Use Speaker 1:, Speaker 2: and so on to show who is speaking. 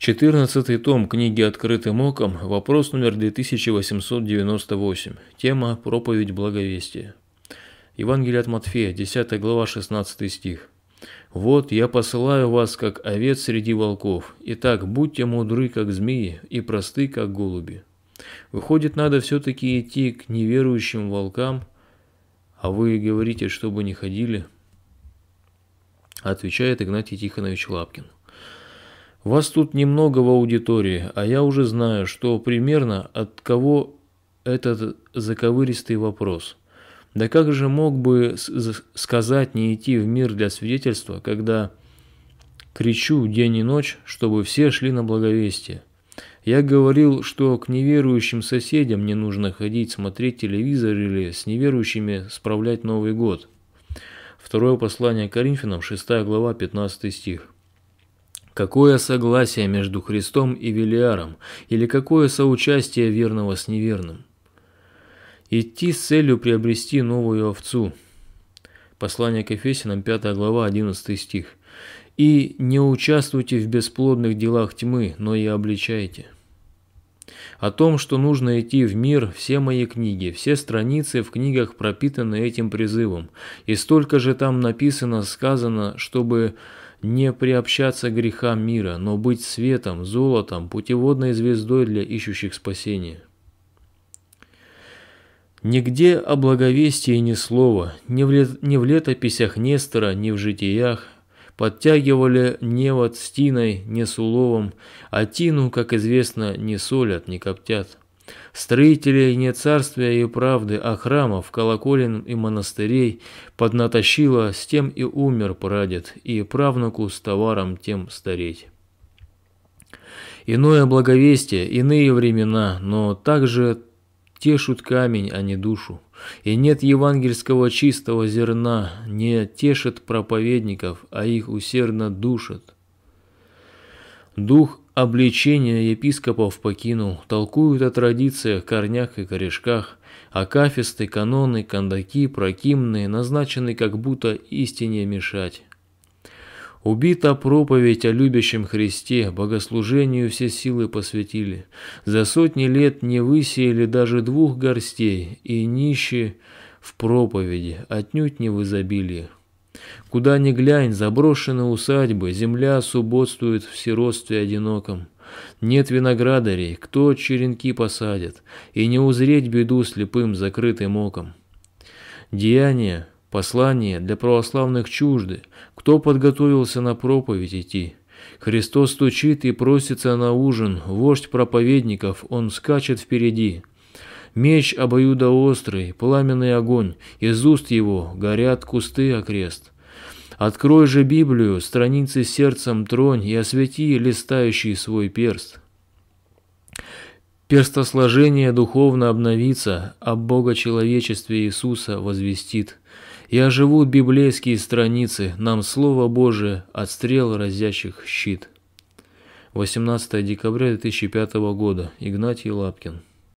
Speaker 1: 14 том книги «Открытым оком», вопрос номер 2898, тема «Проповедь благовестия». Евангелие от Матфея, 10 глава, 16 стих. «Вот я посылаю вас, как овец среди волков. Итак, будьте мудры, как змеи, и просты, как голуби». Выходит, надо все-таки идти к неверующим волкам, а вы говорите, чтобы не ходили? Отвечает Игнатий Тихонович Лапкин. Вас тут немного в аудитории, а я уже знаю, что примерно от кого этот заковыристый вопрос. Да как же мог бы сказать не идти в мир для свидетельства, когда кричу день и ночь, чтобы все шли на благовестие? Я говорил, что к неверующим соседям не нужно ходить смотреть телевизор или с неверующими справлять Новый год. Второе послание Коринфянам, 6 глава, 15 стих. Какое согласие между Христом и Велиаром, или какое соучастие верного с неверным? Идти с целью приобрести новую овцу. Послание к Ефесянам, 5 глава, 11 стих. И не участвуйте в бесплодных делах тьмы, но и обличайте. О том, что нужно идти в мир, все мои книги, все страницы в книгах пропитаны этим призывом. И столько же там написано, сказано, чтобы не приобщаться к грехам мира, но быть светом, золотом, путеводной звездой для ищущих спасения. Нигде о благовестии ни слова, ни в, лет, ни в летописях Нестора, ни в житиях. Подтягивали не вот с тиной, не с уловом, а тину, как известно, не солят, не коптят. Строителей не царствия и правды, а храмов, колоколен и монастырей поднатащило, с тем и умер прадед, и правнуку с товаром тем стареть. Иное благовестие, иные времена, но также тешут камень, а не душу. И нет евангельского чистого зерна, не тешит проповедников, а их усердно душат. Дух обличения епископов покинул, толкуют о традициях, корнях и корешках, акафисты, каноны, кандаки, прокимные, назначены как будто истине мешать. Убита проповедь о любящем Христе, богослужению все силы посвятили. За сотни лет не высеяли даже двух горстей, и нищие в проповеди, отнюдь не в изобилии. Куда ни глянь, заброшены усадьбы, земля субботствует в сиротстве одиноком. Нет виноградарей, кто черенки посадит, и не узреть беду слепым закрытым оком. Деяния, послания для православных чужды, кто подготовился на проповедь идти. Христос стучит и просится на ужин, вождь проповедников, он скачет впереди. Меч обоюдоострый, пламенный огонь, из уст его горят кусты окрест. Открой же Библию, страницы сердцем тронь и освети листающий свой перст. Перстосложение духовно обновится, об Бога человечестве Иисуса возвестит. И оживут библейские страницы, нам Слово Божие от стрел разящих щит. 18 декабря 2005 года. Игнатий Лапкин.